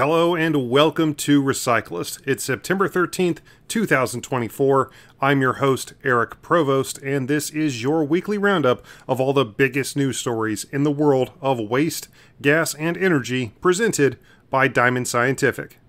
Hello and welcome to Recyclist. It's September 13th, 2024. I'm your host, Eric Provost, and this is your weekly roundup of all the biggest news stories in the world of waste, gas, and energy presented by Diamond Scientific.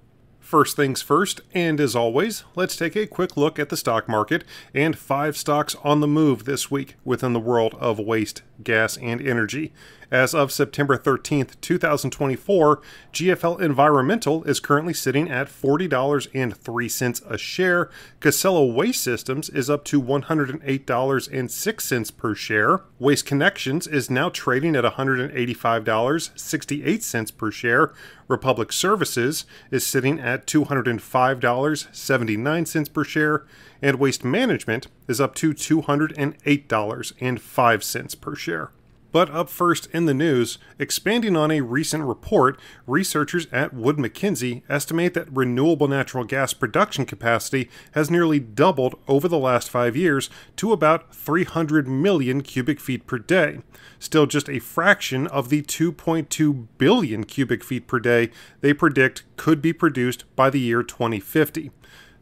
First things first, and as always, let's take a quick look at the stock market and five stocks on the move this week within the world of waste, gas, and energy. As of September 13th, 2024, GFL Environmental is currently sitting at $40.03 a share. Casella Waste Systems is up to $108.06 per share. Waste Connections is now trading at $185.68 per share. Republic Services is sitting at $205.79 per share, and Waste Management is up to $208.05 per share. But up first in the news, expanding on a recent report, researchers at Wood Mackenzie estimate that renewable natural gas production capacity has nearly doubled over the last five years to about 300 million cubic feet per day. Still just a fraction of the 2.2 billion cubic feet per day they predict could be produced by the year 2050.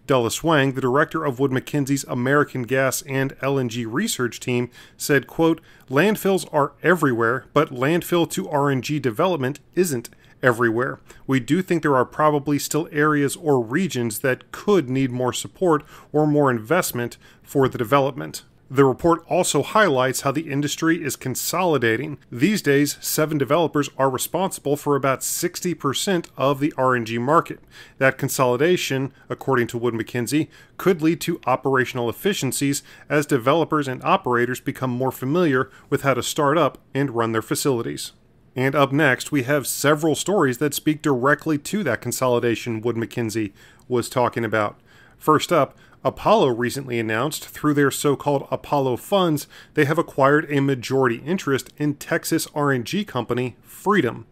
Dulles Wang, the director of Wood Mackenzie's American Gas and LNG research team, said, quote, Landfills are everywhere, but landfill to RNG development isn't everywhere. We do think there are probably still areas or regions that could need more support or more investment for the development. The report also highlights how the industry is consolidating. These days, seven developers are responsible for about 60% of the RNG market. That consolidation, according to Wood Mackenzie, could lead to operational efficiencies as developers and operators become more familiar with how to start up and run their facilities. And up next, we have several stories that speak directly to that consolidation Wood Mackenzie was talking about. First up, Apollo recently announced through their so called Apollo funds, they have acquired a majority interest in Texas RNG company Freedom.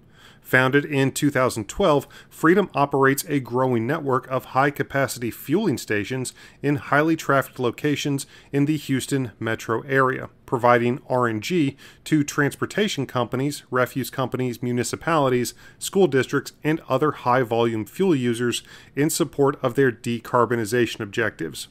Founded in 2012, Freedom operates a growing network of high capacity fueling stations in highly trafficked locations in the Houston metro area, providing RNG to transportation companies, refuse companies, municipalities, school districts, and other high volume fuel users in support of their decarbonization objectives.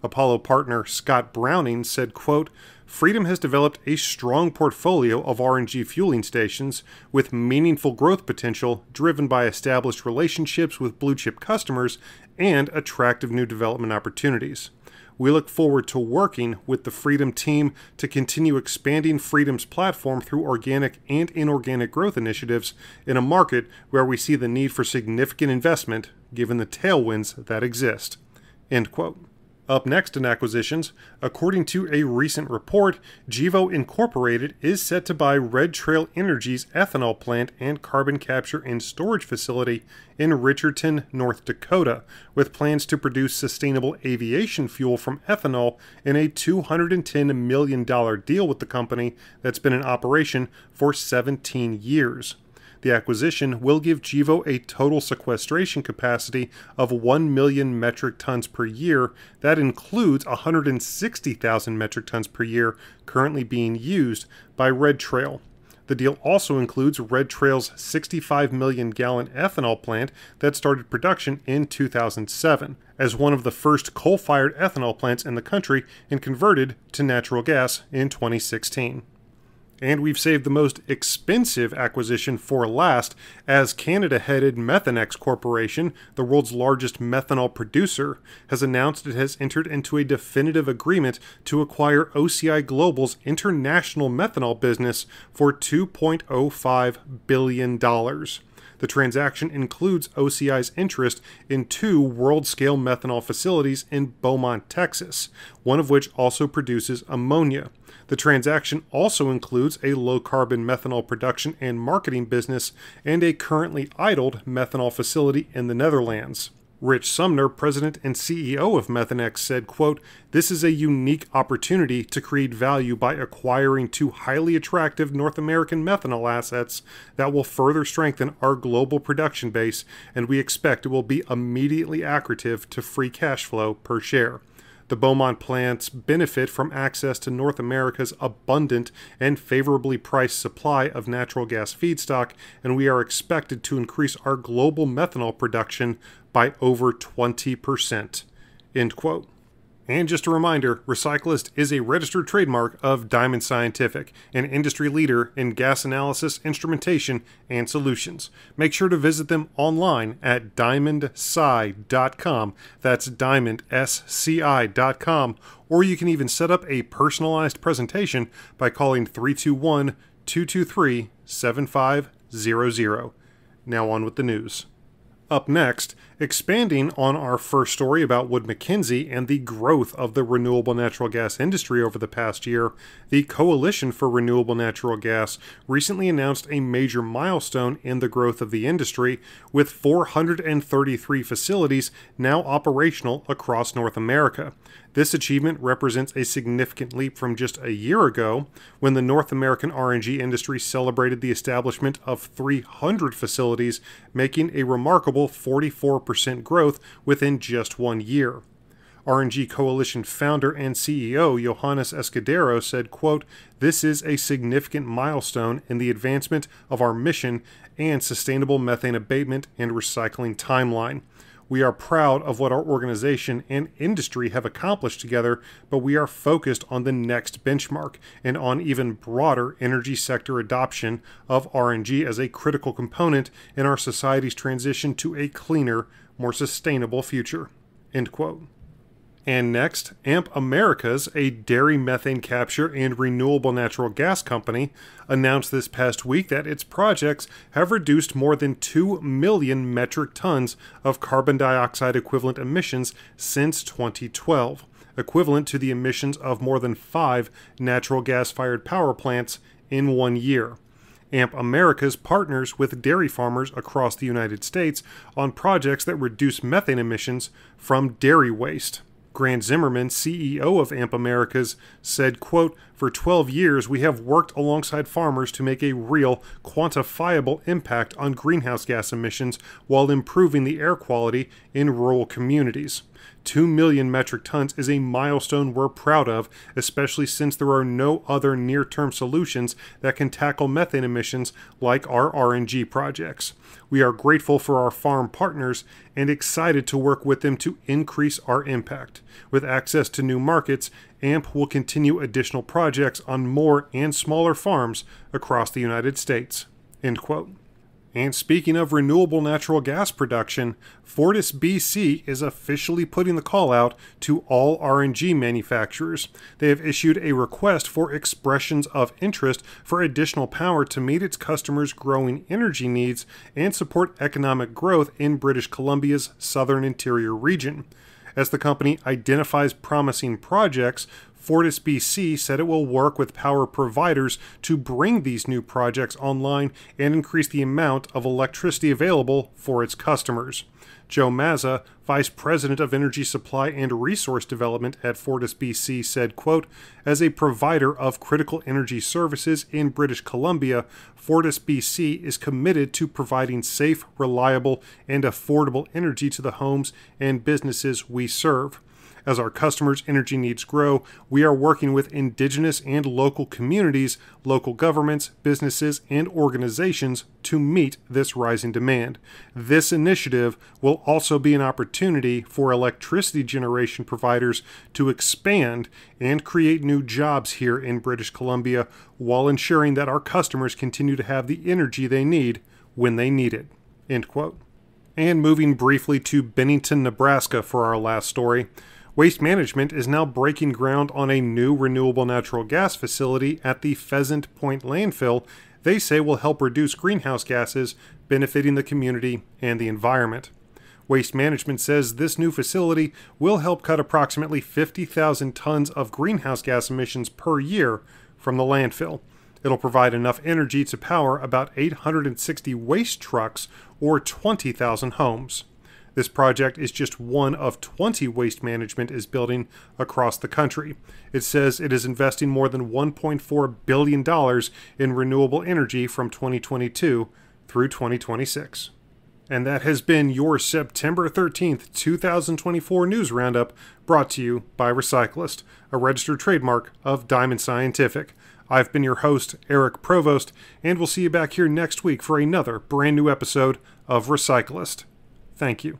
Apollo partner Scott Browning said, quote, Freedom has developed a strong portfolio of RNG fueling stations with meaningful growth potential driven by established relationships with blue chip customers and attractive new development opportunities. We look forward to working with the Freedom team to continue expanding Freedom's platform through organic and inorganic growth initiatives in a market where we see the need for significant investment given the tailwinds that exist. End quote. Up next in acquisitions, according to a recent report, Gevo Incorporated is set to buy Red Trail Energy's ethanol plant and carbon capture and storage facility in Richardton, North Dakota, with plans to produce sustainable aviation fuel from ethanol in a $210 million deal with the company that's been in operation for 17 years. The acquisition will give Gevo a total sequestration capacity of 1 million metric tons per year. That includes 160,000 metric tons per year currently being used by Red Trail. The deal also includes Red Trail's 65 million gallon ethanol plant that started production in 2007 as one of the first coal fired ethanol plants in the country and converted to natural gas in 2016 and we've saved the most expensive acquisition for last, as Canada headed Methanex Corporation, the world's largest methanol producer, has announced it has entered into a definitive agreement to acquire OCI Global's international methanol business for $2.05 billion. The transaction includes OCI's interest in two world scale methanol facilities in Beaumont, Texas, one of which also produces ammonia. The transaction also includes a low carbon methanol production and marketing business and a currently idled methanol facility in the Netherlands. Rich Sumner, president and CEO of Methanex, said, quote, This is a unique opportunity to create value by acquiring two highly attractive North American methanol assets that will further strengthen our global production base, and we expect it will be immediately accretive to free cash flow per share. The Beaumont plants benefit from access to North America's abundant and favorably priced supply of natural gas feedstock, and we are expected to increase our global methanol production by over 20%. End quote. And just a reminder Recyclist is a registered trademark of Diamond Scientific, an industry leader in gas analysis, instrumentation, and solutions. Make sure to visit them online at diamondsci.com. That's diamondsci.com. Or you can even set up a personalized presentation by calling 321 223 7500. Now on with the news. Up next, expanding on our first story about Wood Mackenzie and the growth of the renewable natural gas industry over the past year, the Coalition for Renewable Natural Gas recently announced a major milestone in the growth of the industry, with 433 facilities now operational across North America. This achievement represents a significant leap from just a year ago, when the North American RNG industry celebrated the establishment of 300 facilities, making a remarkable 44% growth within just one year. RNG Coalition founder and CEO Johannes Escudero said, quote, This is a significant milestone in the advancement of our mission and sustainable methane abatement and recycling timeline. We are proud of what our organization and industry have accomplished together, but we are focused on the next benchmark and on even broader energy sector adoption of RNG as a critical component in our society's transition to a cleaner, more sustainable future. End quote. And next, AMP Americas, a dairy methane capture and renewable natural gas company, announced this past week that its projects have reduced more than 2 million metric tons of carbon dioxide equivalent emissions since 2012, equivalent to the emissions of more than five natural gas fired power plants in one year. AMP Americas partners with dairy farmers across the United States on projects that reduce methane emissions from dairy waste. Grant Zimmerman, CEO of AMP Americas, said, quote, For 12 years, we have worked alongside farmers to make a real, quantifiable impact on greenhouse gas emissions while improving the air quality in rural communities. 2 million metric tons is a milestone we're proud of, especially since there are no other near term solutions that can tackle methane emissions like our RNG projects. We are grateful for our farm partners and excited to work with them to increase our impact. With access to new markets, AMP will continue additional projects on more and smaller farms across the United States. End quote. And speaking of renewable natural gas production, Fortis BC is officially putting the call out to all RNG manufacturers. They have issued a request for expressions of interest for additional power to meet its customers' growing energy needs and support economic growth in British Columbia's southern interior region. As the company identifies promising projects, Fortis BC said it will work with power providers to bring these new projects online and increase the amount of electricity available for its customers. Joe Mazza, Vice President of Energy Supply and Resource Development at Fortis BC, said, quote, As a provider of critical energy services in British Columbia, Fortis BC is committed to providing safe, reliable, and affordable energy to the homes and businesses we serve. As our customers' energy needs grow, we are working with Indigenous and local communities, local governments, businesses, and organizations to meet this rising demand. This initiative will also be an opportunity for electricity generation providers to expand and create new jobs here in British Columbia while ensuring that our customers continue to have the energy they need when they need it. End quote. And moving briefly to Bennington, Nebraska for our last story. Waste Management is now breaking ground on a new renewable natural gas facility at the Pheasant Point landfill they say will help reduce greenhouse gases, benefiting the community and the environment. Waste Management says this new facility will help cut approximately 50,000 tons of greenhouse gas emissions per year from the landfill. It'll provide enough energy to power about 860 waste trucks or 20,000 homes. This project is just one of 20 waste management is building across the country. It says it is investing more than $1.4 billion in renewable energy from 2022 through 2026. And that has been your September 13th, 2024 news roundup brought to you by Recyclist, a registered trademark of Diamond Scientific. I've been your host, Eric Provost, and we'll see you back here next week for another brand new episode of Recyclist. Thank you.